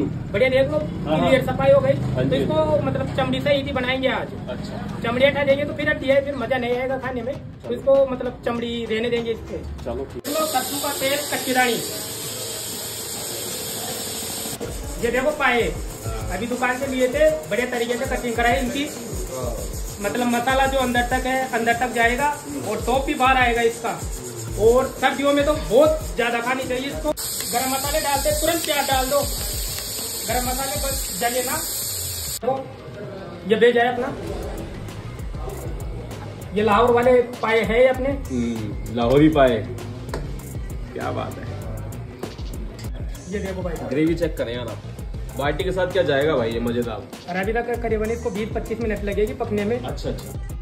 बढ़िया देख लो हाँ, हाँ। क्लियर सफ़ाई हो गई। हाँ तो इसको मतलब चमड़ी से ही बनाएँगे आज। अच्छा। चमड़ी हटा देंगे तो फिर हड्डी है फिर मज़ा नहीं आएगा खाने में। तो इसको मतलब चमड़ी रहने देंगे इससे चलो कद्दू का तेल कच्ची रानी। ये देखो पाए। अभी दुकान से लिए थे बढ़िया तरीके से कटिंग कराई इनकी। मतलब मसाला जो अंदर तक है अंदर तक जाएगा और टॉप भी बाहर आएगा इसका। और सर्दियों में तो बहुत ज़्यादा खानी चाहिए इसको। गरम मसाले डालते तुरंत प्याज डाल दो। गरम मसाले बस जले ना। तो ये भेज है अपना। ये लाहौर वाले पाए है अपने। हम्म, लाहौरी पाए। क्या बात है। ये देखो भाई। ग्रेवी चेक करें यार आप। बाटी के साथ क्या जाएगा भाई ये मज़ेदार। और अभी तक करीबन इसको 20-25 मिनट लगेगी पकने में। अच्छा अच्छा।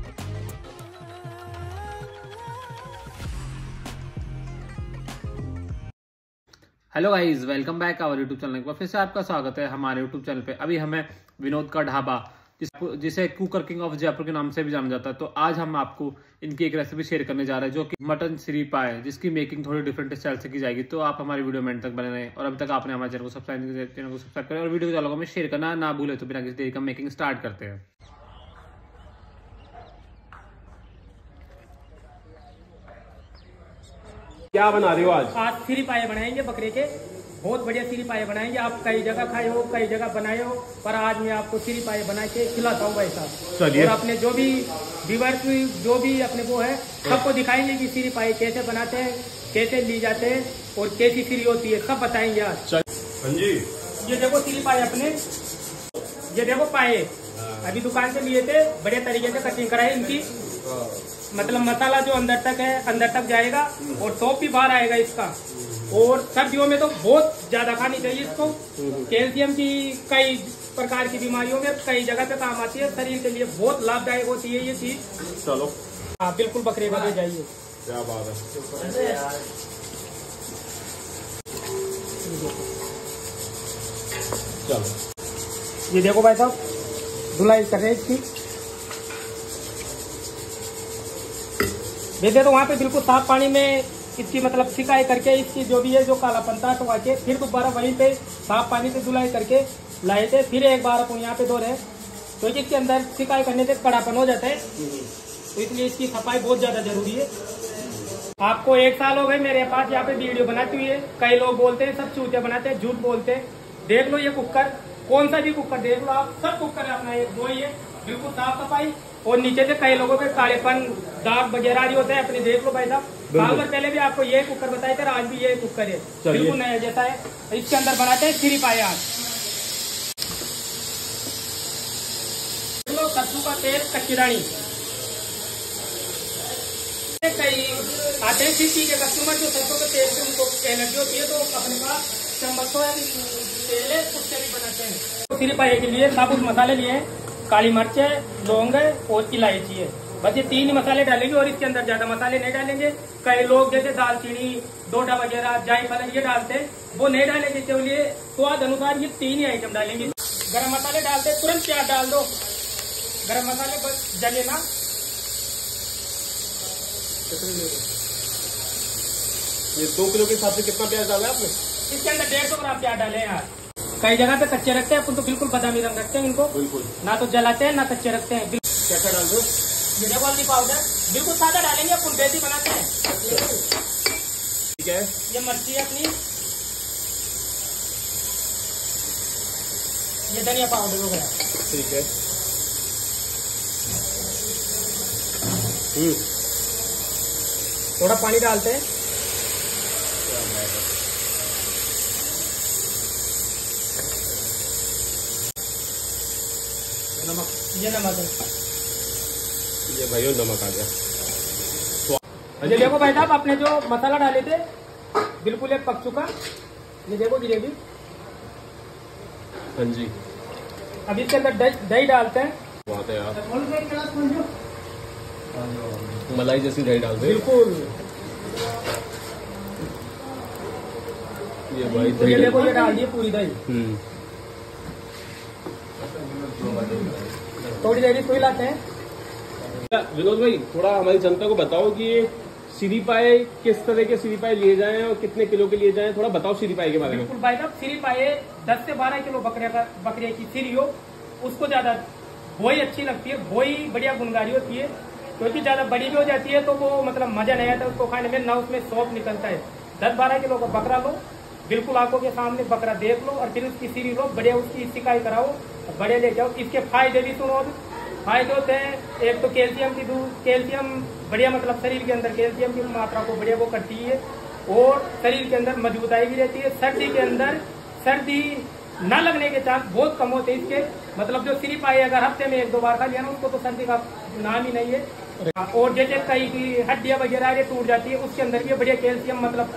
Hello guys welcome back our YouTube channel पर फिर से आपका स्वागत है हमारे यूट्यूब चैनल पे। अभी हमें विनोद का ढाबा जिस- जिसे कुकर किंग ऑफ़ जयपुर के नाम से भी जाना जाता है तो आज हम आपको इनकी एक रेसिपी शेयर करने जा रहे हैं, जो कि मटन श्री पाए जिसकी मेकिंग थोड़ी डिफरेंट स्टाइल से की जाएगी। तो आप हमारी वीडियो में तक बने रहें और अभी तक आपने हमारे चैनल को सब्सक्राइब चैनल को सब्सक्राइब करें और वीडियो को चैनल में शेयर करना ना भूले। तो बिना किसी देरी का मेकिंग स्टार्ट करते हैं। क्या बना रहे हो आज? आज सीरी पाए बनाएँगे बकरे के। बहुत बढ़िया सीरी पाए बनाएँगे। आप कई जगह खाए हो कई जगह बनाए हो पर आज मैं आपको सीरी पाए बना के खिलाता हूँ भाई साहब। और अपने जो भी व्यूवर्स जो भी अपने वो है सबको दिखाएँगे कि सीरी पाए कैसे बनाते हैं कैसे ली जाते हैं और कैसी सीरी होती है सब बताएँगे आज। हाँ जी। ये देखो सीरी पाए अपने। ये देखो पाए। अभी दुकान से लिए थे बढ़िया तरीके से कटिंग कराई इनकी। मतलब मसाला जो अंदर तक है अंदर तक जाएगा और टॉप भी बाहर आएगा इसका। और सर्दियों में तो बहुत ज़्यादा खानी चाहिए इसको। कैल्शियम की कई प्रकार की बीमारियों में कई जगह पे काम आती है। शरीर के लिए बहुत लाभदायक होती है ये चीज़। चलो। हाँ बिल्कुल बकरे का ले जाइए। क्या बात है। चलो। ये देखो भाई साहब धुलाई कर रहे हैं इसकी। भेजे तो वहाँ पे बिल्कुल साफ़ पानी में इसकी मतलब सिकाई करके, इसकी जो भी है, जो काला पंता हटवा के फिर दोबारा वहीं पे साफ़ पानी से धुलाई करके लाए थे। फिर एक बार अपन यहाँ पे धो रहे तो इसके अंदर सिकाई करने से कड़ापन हो जाता है। तो इसलिए इसकी सफ़ाई बहुत ज़्यादा ज़रूरी है। आपको एक साल हो गए मेरे पास यहाँ पे वीडियो बनाती हुई है। कई लोग बोलते हैं, सब चूते बनाते हैं, झूठ बोलते हैं। देख लो ये कुकर, कौन सा भी कुकर देख लो आप। सब कुकर अपना एक दो ही है। बिल्कुल साफ़ सफ़ाई। और नीचे से कई लोगों के कालेपन दाग वगैरह भी होते हैं अपने देख लो भाई साहब। साल भर पहले भी आपको ये कुकर बताए थे आज भी ये कुकर है बिल्कुल नया जैसा है। इसके अंदर बनाते हैं सिरी पाए आज कद्दू का तेल कच्ची दानी कई आते हैं किसी के कस्टमर जो सरसों के तेल से उनको एलर्जी होती है तो अपने पास है तेल है उससे भी बनाते हैं। तो सिर्फ़ पाए के लिए साबुत मसाले लिए हैं। काली मिर्च है लौंग है और इलायची है। बस ये तीन ही मसाले डालेंगे और इसके अंदर ज़्यादा मसाले नहीं डालेंगे। कई लोग जैसे दालचीनी डोडा वगैरह जायफल ये डालते हैं। वो नहीं डालेंगे इसके लिए। स्वाद अनुसार ये तीन ही आइटम डालेंगे। गरम मसाले डालते हैं, तुरंत प्याज डाल दो। गरम मसाले बस जले ना। ये दो किलो के हिसाब से कितना प्याज डाला है आपने? इसके अंदर डेढ़ सौ ग्राम प्याज डाले यार कई जगह पे कच्चे रखते हैं अपन तो बिल्कुल बादामी रंग रखते हैं इनको। बिल्कुल। ना तो जलाते हैं ना कच्चे रखते हैं। बिल्कुल। क्या क्या डाल दो? देखो पाउडर बिल्कुल सादा डालेंगे अपन बेसी बनाते हैं। ठीक है। ये मिर्ची है अपनी। ये धनिया पाउडर हो गया। ठीक है। हम्म। थोड़ा पानी डालते हैं। नमक ये नमक है। ये भाइयों नमक आ गया। हाँ ये देखो भाई साहब आपने जो मसाला डाले थे बिल्कुल एक पक चुका। ये देखो जलेबी। हाँ जी। अब इसके अंदर दही डालते हैं। बात है यार। मलाई जैसी दही डाल दे। बिल्कुल। ये भाई ये दही। देखो ये डाल दिए पूरी दही। थोड़ी देर इसको हिलाते हैं। विनोद भाई थोड़ा हमारी जनता को बताओ कि ये सीरी पाए किस तरह के सीरी पाए लिए जाए और कितने किलो के लिए जाए थोड़ा बताओ सीरी पाए के बारे में। बिल्कुल भाई साहब सिरी पाए दस से बारह किलो बकरे का बकरे की सीरी हो उसको ज़्यादा भोई अच्छी लगती है भोई बढ़िया गुनगारी होती है क्योंकि ज़्यादा बड़ी भी हो जाती है तो वो मतलब मज़ा नहीं आता उसको खाने में ना उसमें सौंप निकलता है। दस बारह किलो का बकरा लो बिल्कुल आँखों के सामने बकरा देख लो और फिर उसकी सीरी लो बढ़िया उसकी सिकाई कराओ और बढ़िया ले जाओ। इसके फ़ायदे भी सुनो फ़ायदे होते हैं, एक तो कैल्शियम की दूध, कैल्शियम बढ़िया मतलब शरीर के अंदर कैल्शियम की मात्रा को बढ़िया वो करती है और शरीर के अंदर मजबूताई भी रहती है। सर्दी के अंदर, सर्दी न लगने के चांस बहुत कम होते हैं इसके। मतलब जो सिरी पाए अगर हफ़्ते में एक दो बार खा लिया ना, उसको तो सर्दी का नाम ही नहीं है। और जैसे कई की हड्डियाँ वगैरह ये टूट जाती है, उसके अंदर भी बढ़िया कैल्शियम मतलब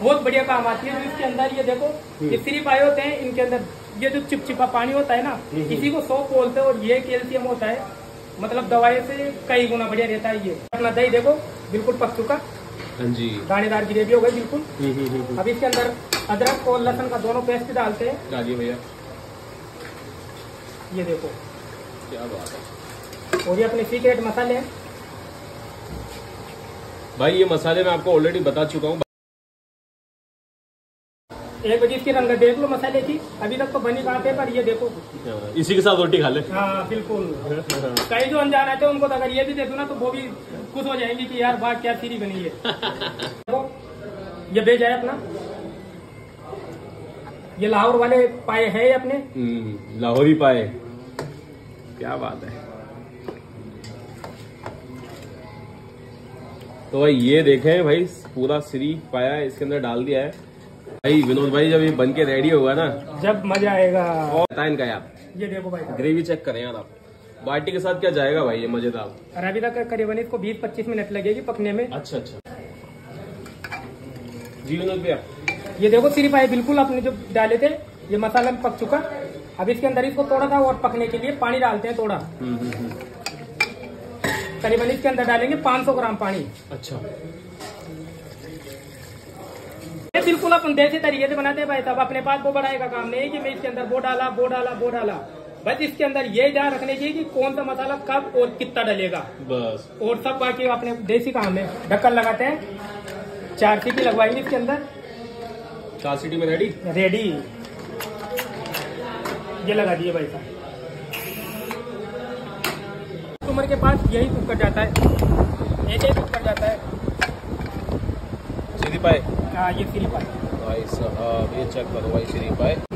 बहुत बढ़िया काम आती है। जो इसके अंदर ये देखो ये सिर्फ़ आए होते हैं इनके अंदर ये जो चिपचिपा पानी होता है ना इसी को सौंप बोलते हैं और ये कैल्शियम होता है। मतलब दवाई से कई गुना बढ़िया रहता है ये। अपना दही देखो बिल्कुल पक चुका। हाँ जी। दानेदार ग्रेवी हो गई बिल्कुल। हम्म, हम्म, हम्म, हम्म। अब इसके अंदर अदरक और लहसुन का दोनों पेस्ट डालते हैं। डालिए भैया। ये देखो। क्या बात है। और ये अपने सीक्रेट मसाले हैं। भाई ये मसाले मैं आपको ऑलरेडी बता चुका हूँ। एक बजे इसकी रंगत देख लो मसाले की। अभी तक तो बनी बात है पर ये देखो। हाँ, इसी के साथ रोटी खा ले। हाँ बिल्कुल। कई जो अनजान आते हैं उनको तो अगर ये भी दे दूँ ना तो वो भी खुश हो जाएँगे कि यार बात क्या सीरी बनी है। देखो ये भेज है अपना। ये लाहौर वाले पाए है अपने? हम्म, लाहौरी पाए। क्या बात है। तो भाई ये देखें भाई पूरा श्री पाया इसके अंदर डाल दिया है। भाई विनोद भाई जब ये बन के रेडी होगा ना जब मज़ा आएगा। और बताएँ इनका यार? ये देखो भाई। ग्रेवी चेक करें यार आप। बाटी के साथ क्या जाएगा भाई ये मज़ेदार? और अभी तक करीबन इसको 20-25 मिनट लगेगी पकने में। अच्छा अच्छा। जी विनोद भैया। ये देखो सिर्फ़ आए बिल्कुल अपने जो डाले थे ये मसाला पक चुका। अब इसके अंदर इसको थोड़ा सा और पकने के लिए पानी डालते हैं थोड़ा। हम्म, हम्म, हम्म। करीबन इसके अंदर डालेंगे 500 ग्राम पानी। अच्छा। ये बिल्कुल अपन देसी तरीके से बनाते हैं भाई साहब। अपने पास वो बढ़ाए का काम नहीं कि मैं इसके अंदर वो डाला वो डाला वो डाला। बस इसके अंदर ये ध्यान रखने की कि कौन सा मसाला कब और कितना डलेगा। बस। और सब बाकी अपने देसी काम है ढक्कन लगाते हैं। चार सीटी लगवाएँगे इसके अंदर। चार सीटी में रेडी रेडी ये लगा दिए भाई साहब। उम्र के पास यही कुकर जाता है। एक ही कुकर जाता है। सीधी पाए। हाँ ये फ्री पाई भाई साहब ये चेक करो भाई श्री पाए